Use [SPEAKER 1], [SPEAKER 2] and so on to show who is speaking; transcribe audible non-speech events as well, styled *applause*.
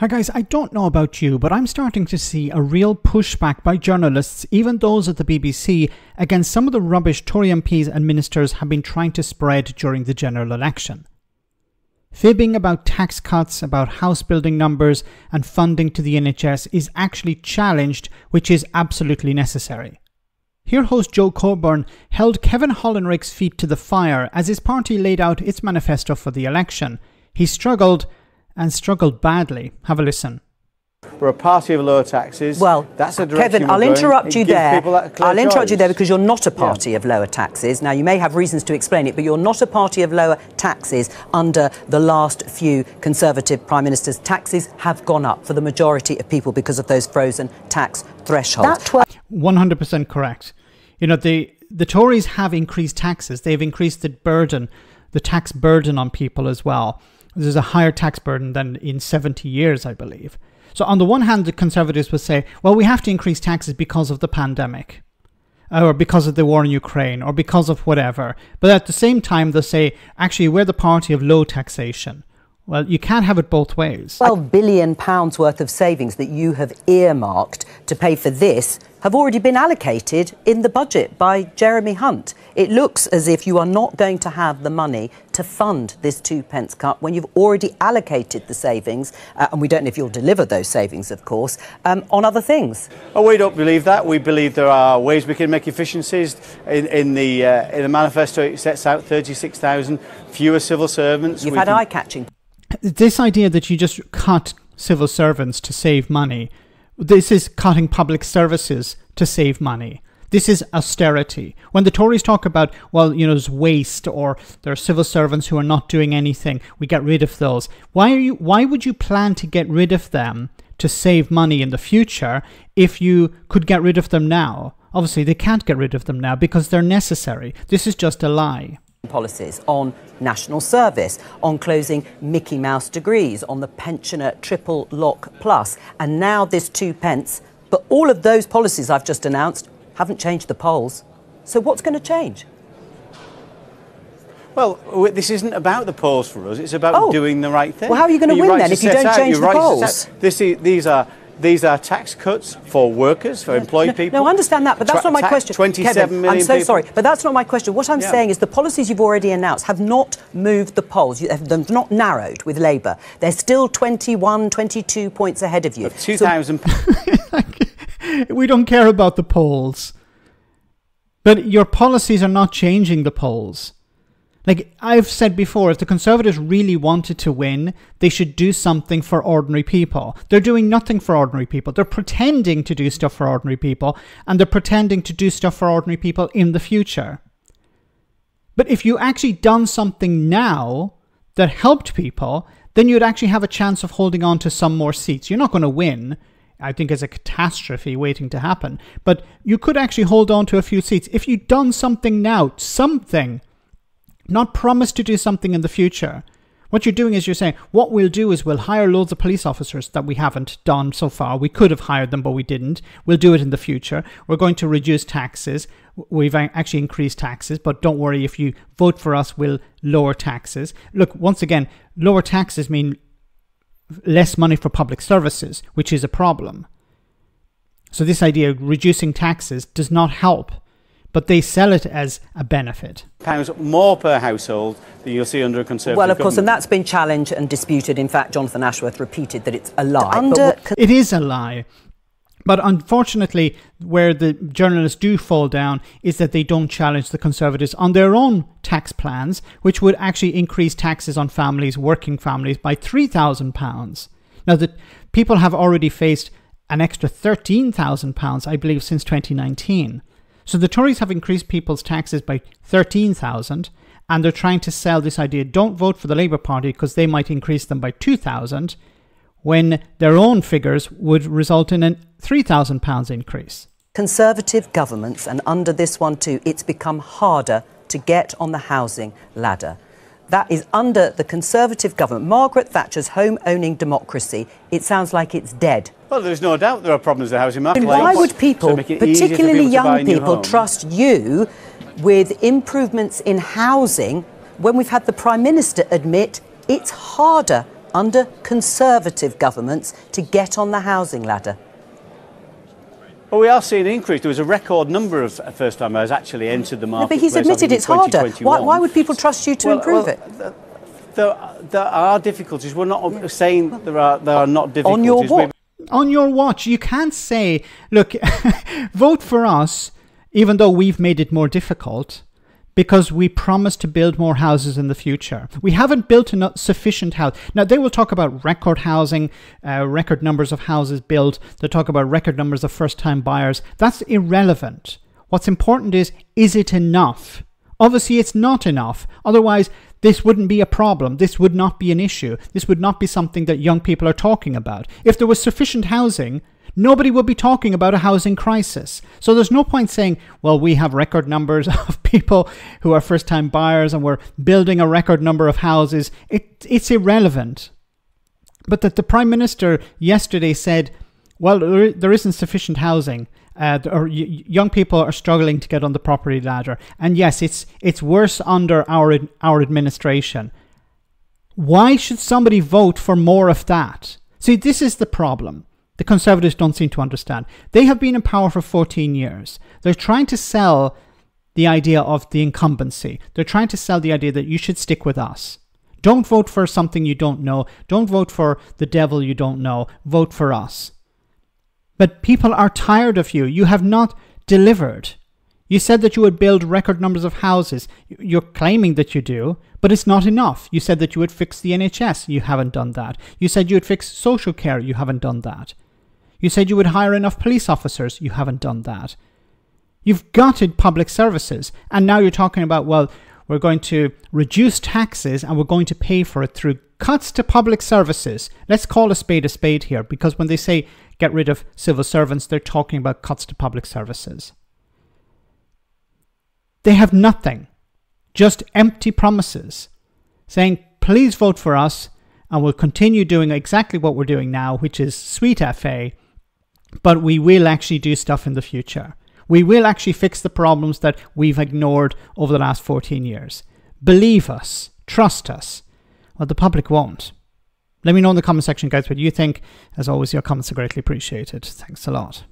[SPEAKER 1] Hi guys, I don't know about you, but I'm starting to see a real pushback by journalists, even those at the BBC, against some of the rubbish Tory MPs and ministers have been trying to spread during the general election. Fibbing about tax cuts, about house building numbers, and funding to the NHS is actually challenged, which is absolutely necessary. Here host Jo Coburn held Kevin Hollinrake's feet to the fire as his party laid out its manifesto for the election. He struggled, and struggled badly. Have a listen.
[SPEAKER 2] We're a party of lower taxes.
[SPEAKER 3] Well,
[SPEAKER 2] that's a
[SPEAKER 3] Kevin, I'll interrupt you there. I'll interrupt
[SPEAKER 2] choice.
[SPEAKER 3] you there because you're not a party yeah. of lower taxes. Now, you may have reasons to explain it, but you're not a party of lower taxes under the last few Conservative Prime Ministers. Taxes have gone up for the majority of people because of those frozen tax thresholds.
[SPEAKER 1] That 100% correct. You know, the, the Tories have increased taxes. They've increased the burden, the tax burden on people as well there's a higher tax burden than in 70 years, I believe. So, on the one hand, the Conservatives would say, well, we have to increase taxes because of the pandemic, uh, or because of the war in Ukraine, or because of whatever. But at the same time, they'll say, actually, we're the party of low taxation. Well, you can't have it both ways.
[SPEAKER 3] 12 billion pounds worth of savings that you have earmarked to pay for this have already been allocated in the budget by Jeremy Hunt. It looks as if you are not going to have the money to fund this two pence cut when you've already allocated the savings, uh, and we don't know if you'll deliver those savings, of course, um, on other things.
[SPEAKER 2] Oh, we don't believe that. We believe there are ways we can make efficiencies. In, in the uh, in the manifesto, it sets out 36,000 fewer civil servants.
[SPEAKER 3] You've we had eye-catching
[SPEAKER 1] this idea that you just cut civil servants to save money, this is cutting public services to save money. This is austerity. When the Tories talk about, well, you know, there's waste or there are civil servants who are not doing anything, we get rid of those. Why are you why would you plan to get rid of them to save money in the future if you could get rid of them now? Obviously, they can't get rid of them now because they're necessary. This is just a lie
[SPEAKER 3] policies on national service, on closing Mickey Mouse degrees, on the pensioner triple lock plus, and now this two pence. But all of those policies I've just announced haven't changed the polls. So what's going to change?
[SPEAKER 2] Well, this isn't about the polls for us. It's about oh. doing the right thing.
[SPEAKER 3] Well, how are you going to win then if you don't out, change the right polls?
[SPEAKER 2] This, these are these are tax cuts for workers, for employed people.
[SPEAKER 3] No, I understand that, but that's not my question.
[SPEAKER 2] 27
[SPEAKER 3] Kevin,
[SPEAKER 2] million
[SPEAKER 3] I'm so
[SPEAKER 2] people.
[SPEAKER 3] sorry, but that's not my question. What I'm yeah. saying is the policies you've already announced have not moved the polls. They're not narrowed with Labour. They're still 21, 22 points ahead of you.
[SPEAKER 2] 2,000.
[SPEAKER 1] So *laughs* *laughs* we don't care about the polls. But your policies are not changing the polls. Like I've said before, if the Conservatives really wanted to win, they should do something for ordinary people. They're doing nothing for ordinary people. They're pretending to do stuff for ordinary people, and they're pretending to do stuff for ordinary people in the future. But if you actually done something now that helped people, then you'd actually have a chance of holding on to some more seats. You're not going to win. I think it's a catastrophe waiting to happen. But you could actually hold on to a few seats if you'd done something now, something not promise to do something in the future. What you're doing is you're saying, what we'll do is we'll hire loads of police officers that we haven't done so far. We could have hired them, but we didn't. We'll do it in the future. We're going to reduce taxes. We've actually increased taxes, but don't worry, if you vote for us, we'll lower taxes. Look, once again, lower taxes mean less money for public services, which is a problem. So, this idea of reducing taxes does not help but they sell it as a benefit.
[SPEAKER 2] Pounds more per household than you'll see under a Conservative
[SPEAKER 3] Well, of course,
[SPEAKER 2] government.
[SPEAKER 3] and that's been challenged and disputed. In fact, Jonathan Ashworth repeated that it's a lie.
[SPEAKER 1] Under it is a lie. But unfortunately, where the journalists do fall down is that they don't challenge the Conservatives on their own tax plans, which would actually increase taxes on families, working families, by £3,000. Now, the people have already faced an extra £13,000, I believe, since 2019. So the Tories have increased people's taxes by 13,000 and they're trying to sell this idea don't vote for the Labour Party because they might increase them by 2,000 when their own figures would result in a 3,000 pounds increase.
[SPEAKER 3] Conservative governments and under this one too it's become harder to get on the housing ladder. That is under the Conservative government. Margaret Thatcher's home owning democracy. It sounds like it's dead.
[SPEAKER 2] Well, there's no doubt there are problems with the housing market.
[SPEAKER 3] why would people, particularly people young people, trust you with improvements in housing when we've had the Prime Minister admit it's harder under Conservative governments to get on the housing ladder?
[SPEAKER 2] Well, we are seeing an increase. There was a record number of first-time buyers actually entered the market.
[SPEAKER 3] No, but he's admitted it's harder. Why, why, would people trust you to
[SPEAKER 2] well,
[SPEAKER 3] improve
[SPEAKER 2] well,
[SPEAKER 3] it?
[SPEAKER 2] There, there, are difficulties. We're not saying there are there are not difficulties.
[SPEAKER 3] On your.
[SPEAKER 1] On your watch, you can't say, "Look, *laughs* vote for us," even though we've made it more difficult because we promise to build more houses in the future. We haven't built enough sufficient house. Now they will talk about record housing, uh, record numbers of houses built. They'll talk about record numbers of first-time buyers. That's irrelevant. What's important is is it enough? Obviously, it's not enough. Otherwise, this wouldn't be a problem. This would not be an issue. This would not be something that young people are talking about. If there was sufficient housing, nobody would be talking about a housing crisis. So there's no point saying, well, we have record numbers *laughs* of people who are first time buyers and we're building a record number of houses. It, it's irrelevant. But that the Prime Minister yesterday said, well, there isn't sufficient housing. Uh, or young people are struggling to get on the property ladder. And yes, it's it's worse under our our administration. Why should somebody vote for more of that? See, this is the problem the Conservatives don't seem to understand. They have been in power for 14 years. They're trying to sell the idea of the incumbency. They're trying to sell the idea that you should stick with us. Don't vote for something you don't know. Don't vote for the devil you don't know. Vote for us. But people are tired of you. You have not delivered. You said that you would build record numbers of houses. You're claiming that you do, but it's not enough. You said that you would fix the NHS. You haven't done that. You said you would fix social care. You haven't done that. You said you would hire enough police officers. You haven't done that. You've gutted public services. And now you're talking about, well, we're going to reduce taxes and we're going to pay for it through cuts to public services. Let's call a spade a spade here because when they say get rid of civil servants, they're talking about cuts to public services. They have nothing, just empty promises saying, please vote for us and we'll continue doing exactly what we're doing now, which is sweet FA but we will actually do stuff in the future. We will actually fix the problems that we've ignored over the last 14 years. Believe us, trust us. Well, the public won't. Let me know in the comment section, guys, what you think. As always, your comments are greatly appreciated. Thanks a lot.